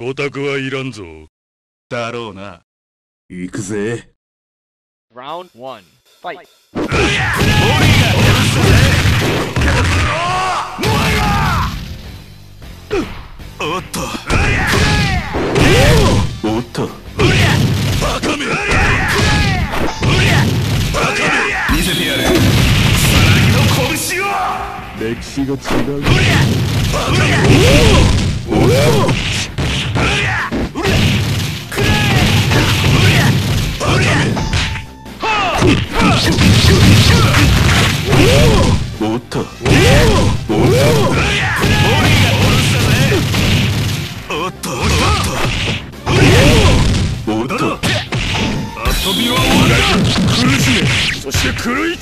ごたくはいらんぞ。だろうな。行くぜ。Round one. Fight. おっとおっと。バカめ見せてやるさなぎの拳を歴史が違う。おっと。おっとおっとおっと。遊びは終わりだ苦しめそして狂い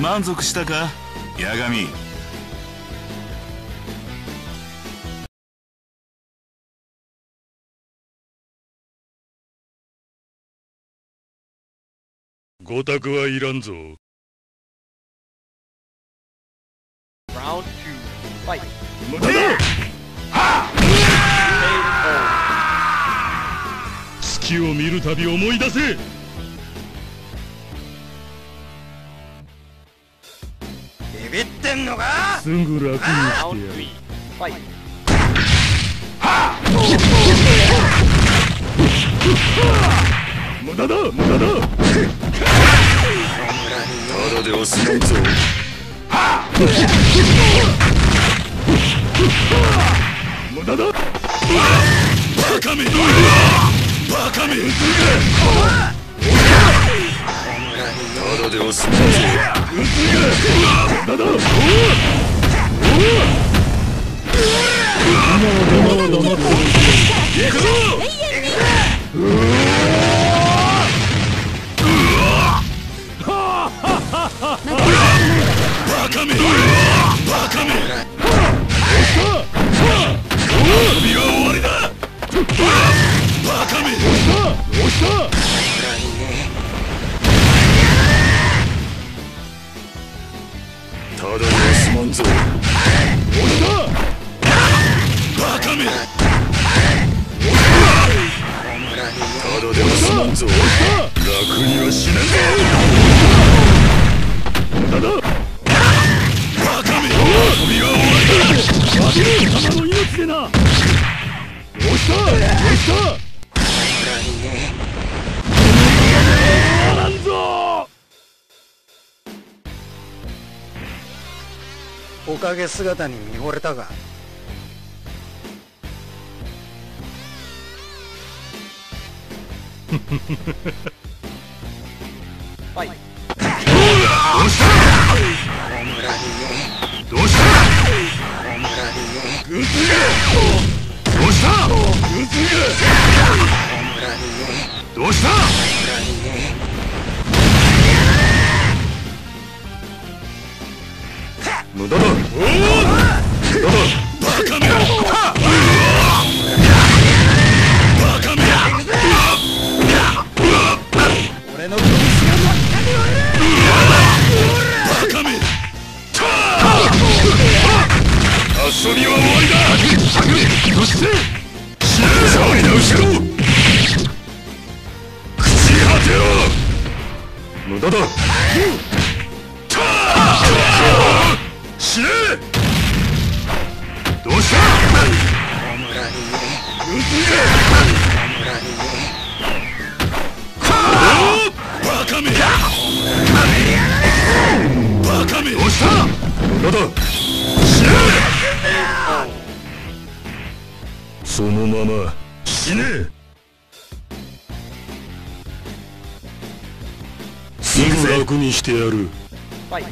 満足したか？八神ごたくはいらんぞ Round two. Fight. 無駄だ KO. 月を見るたび思い出せビビってんのか？すぐ楽にしてやる.無駄だ無駄だ。ただでは済まんぞ。無駄だ。バカめバカめただでは済まんぞバカめ遊びは終わりだバカめどうしたただでは済まんぞどうしたバカめただでは済まんぞ楽にはしねえぞ無駄だバカめ遊びは終わりだ貴様の命でなどうしたどうしたやらんぞおかげ姿に見惚れたがどうした？どうした？どうした？無駄だ終わりだ。そして勝利の後ろ朽ち果てろ無駄だ。死ねどうしたうずげおーバカめバカめどうした無駄だ。そのまま。死ね。すぐ楽にしてやる.甘い